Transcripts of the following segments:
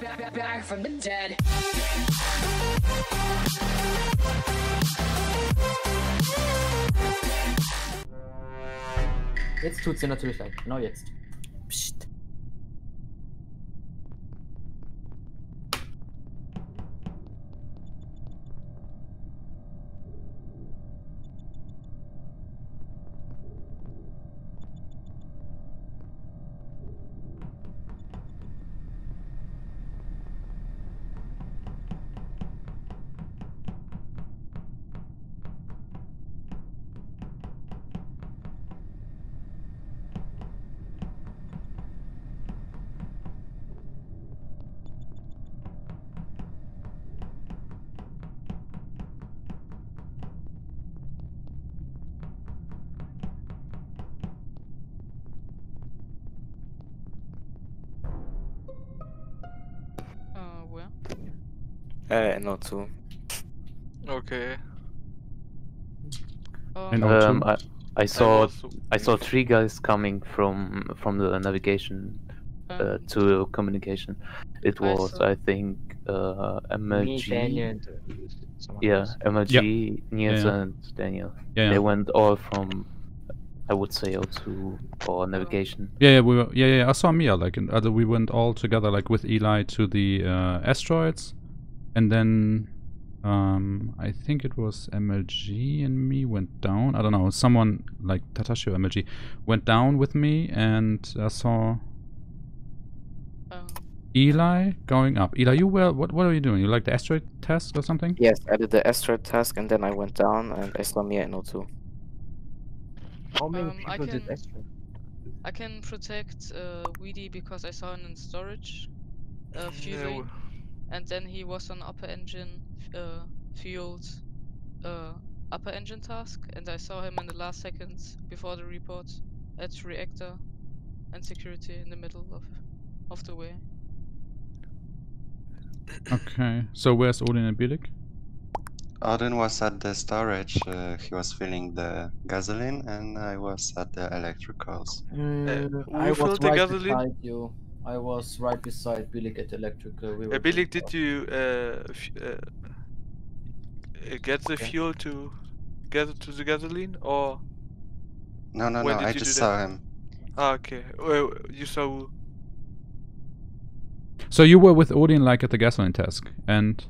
back, back, from the dead. Jetzt tut's dir natürlich leid. Genau jetzt. Uh, not too. Okay. Um, Um, I, I saw was- I saw three guys coming from from the navigation um, uh, to communication. It was saw- I think uh, Me, MLG. Daniel, and uh, someone Yeah, else. MLG, Niels, yeah. and Daniel. Yeah, They went all from, I would say, O2 or navigation. Yeah, yeah, we were, yeah, yeah. I saw Mia like, and other we went all together like with Eli to the uh, asteroids, and then um, I think it was MLG and me went down. I don't know. Someone like Tatashi or MLG went down with me, and I saw um, Eli going up. Eli, you were what? What are you doing? You like the asteroid task or something? Yes, I did the asteroid task and then I went down and I saw Mia in O2. How many Um, I people did can- I can protect uh, Weedy because I saw him in storage, uh, Yeah, fueling, w- and then he was on upper engine, f- uh, fueled, uh, upper engine task, and I saw him in the last seconds before the report at reactor and security in the middle of of the way. Okay. So where's Odin and Bielik? Odin was at the storage. Uh, he was filling the gasoline, and I was at the electricals. Mm, who I was filled the right gasoline? beside you. I was right beside Bilik at electrical. We Uh, were Billy, both did off. you uh, f- uh, uh, get the Okay. fuel to get to the gasoline, or No, no, When no. I just saw that? him. ah, okay? Well, you saw So you were with Odin like at the gasoline task, and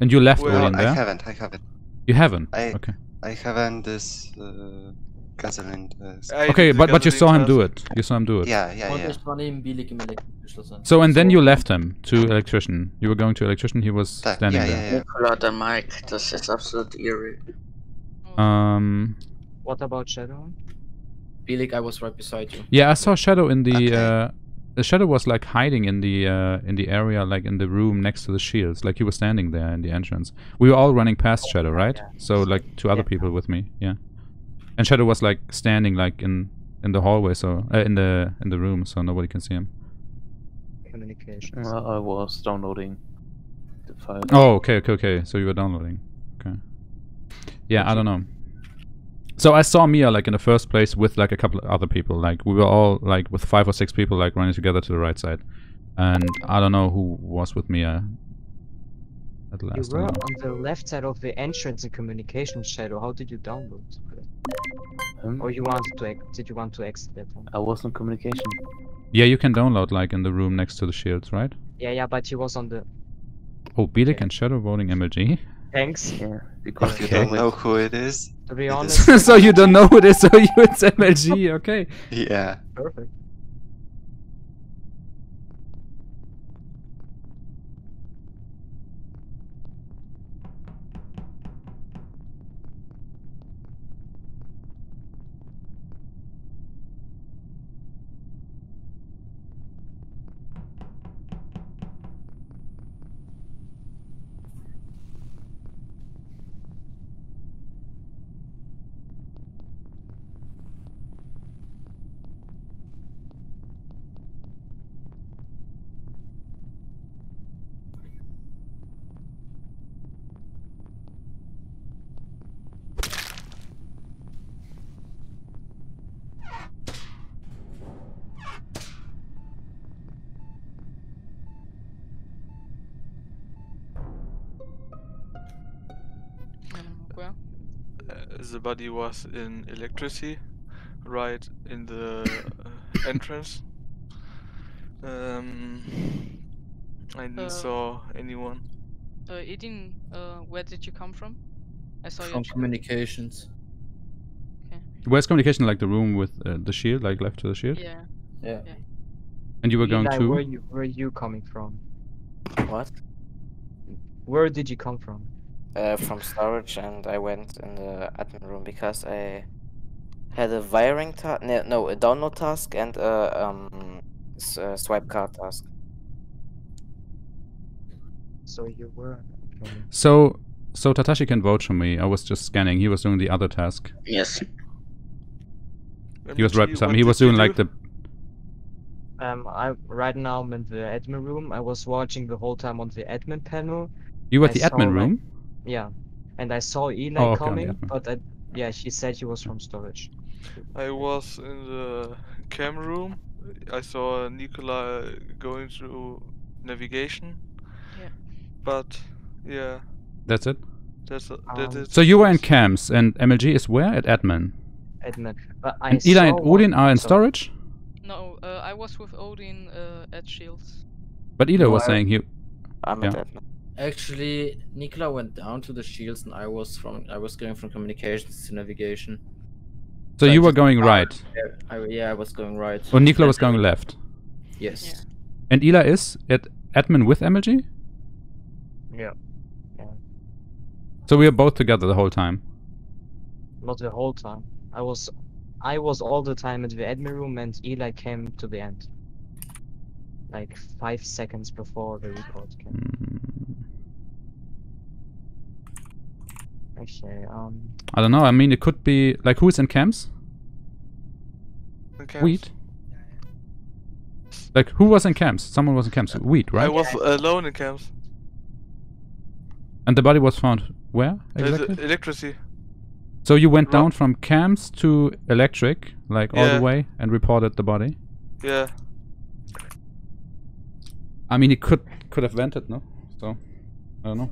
and you left Well, No, Odin I there. haven't. I haven't. You haven't. I- okay. I haven't this uh, gasoline test. Okay, did the but but you saw him do it. You saw him do it. Yeah, yeah, yeah. ich war neben Bilik im Elektrischlüssel. So and then you left him to electrician. You were going to electrician. He was That- standing yeah, there. yeah, yeah. Nicola, der Mike, das ist absolut eerie. Um. What about Shadow? Bilik, I was right beside you. Yeah, I saw Shadow in the. Okay. Uh, the Shadow was like hiding in the uh, in the area, like in the room next to the shields. Like he was standing there in the entrance. We were all running past Shadow, right? yeah. So like two other Yeah. people with me. Yeah. And Shadow was like standing like in in the hallway, so uh, in the in the room, so nobody can see him. Communications. Well, I was downloading the file. Oh, okay, okay, okay. So you were downloading. Okay. Yeah, I don't know. So I saw Mia like in the first place with like a couple of other people. Like we were all like with five or six people like running together to the right side, and I don't know who was with Mia. At You last, I were on the left side of the entrance in communication shadow. How did you download? Um, Or you wanted to? Did you want to exit that one? I was on communication. Yeah, you can download like in the room next to the shields, right? Yeah, yeah, but he was on the. Oh, Bielik Okay. and Shadow voting MLG. Thanks. Yeah, because If you don't know who it is, To be honest, so you don't know who it is, so you it's MLG. Okay. yeah. perfect. The body was in electricity, right in the uh, entrance. Um, I didn't Uh, saw anyone. Uh, Edin, uh, where did you come from? I saw From your chat. communications. Where's communication? Like the room with uh, the shield, like left to the shield? Yeah. Yeah. And you were going to? where you where you coming from? What? Where did you come from? Uh, from storage, and I went in the admin room because I had a wiring task. No, no, a download task and a um s- uh, swipe card task. So you were. Okay. So, so Tatashi can vote for me. I was just scanning. He was doing the other task. Yes. He was right MG, beside me. He was did you doing like the. Um, I right now I'm in the admin room. I was watching the whole time on the admin panel. You were at the saw, admin like- room. Yeah, and I saw Eli Oh, okay, coming, admin. but I, yeah, she said she was from storage. I was in the cam room. I saw Nicola going through navigation. Yeah. But yeah, That's it. that's a, Um. So you were in cams, and MLG is where at admin. Admin, but I And Eli and saw one- Odin are in so- storage. No, uh, I was with Odin uh, at Shields. But Eli No, was I- saying he. I'm Yeah. at admin. Actually, Nikola went down to the shields, and I was from I was going from communications to navigation. So I you were going right, Yeah, I, yeah, I was going right. or Nikola was going left. Yes. Yeah. And Eli is at admin with MLG. Yeah, So we are both together the whole time. not the whole time. I was, I was all the time at the admin room, and Eli came to the end. Like five seconds before the report came. Mm, Actually, um, I don't know. I mean, it could be like who's in camps? in camps. Wheat. Like who was in camps? Someone was in camps. Wheat, right? I was alone in camps. And the body was found where There's exactly? electricity. So you went down from camps to electric, like all the way, and reported the body. Yeah. I mean, it could could have vented, no? So I don't know.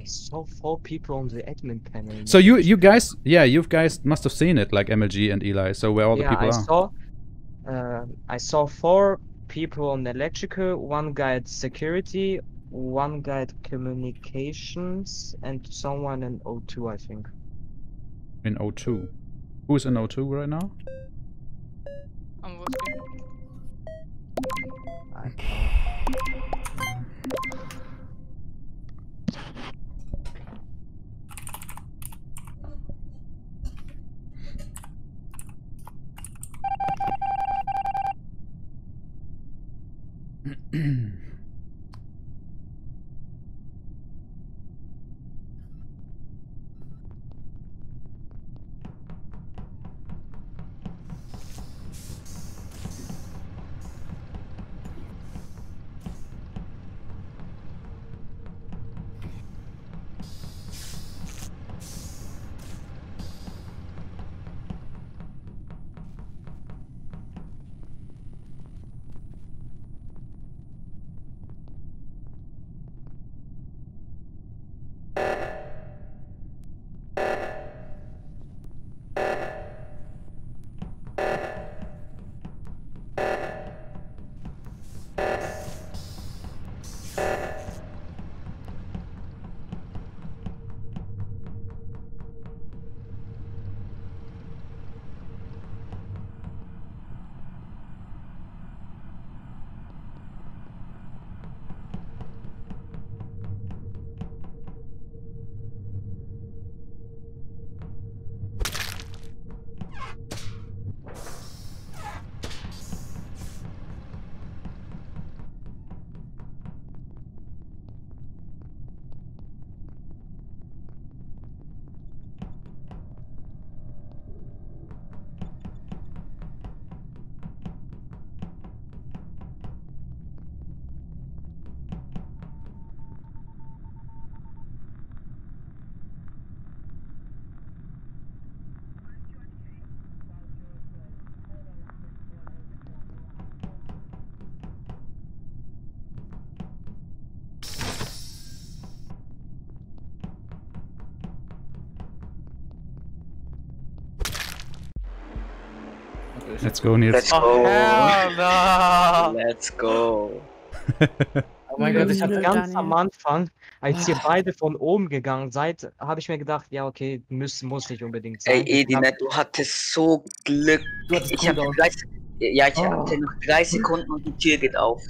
I saw four people on the admin panel. So you you guys, yeah, you guys must have seen it, like MLG and Eli. So where all the yeah, people I are. saw. Uh, I saw four people on electrical, one guy at security, one guy at communications, and someone in O2, I think. in O2. Who's in O2 right now? I'm working. mm you Let's go, Nils. Let's Oh, go. hell no! Let's go. Oh mein Gott, ich hatte ganz am Anfang, als ihr beide von oben gegangen seid, habe ich mir gedacht, ja okay, muss, muss nicht unbedingt sein. Ey, Edinet, du hattest so Glück. Du hattest Ich habe Cooldown. 30, ja, ich Oh. hatte noch drei Sekunden und die Tür geht auf.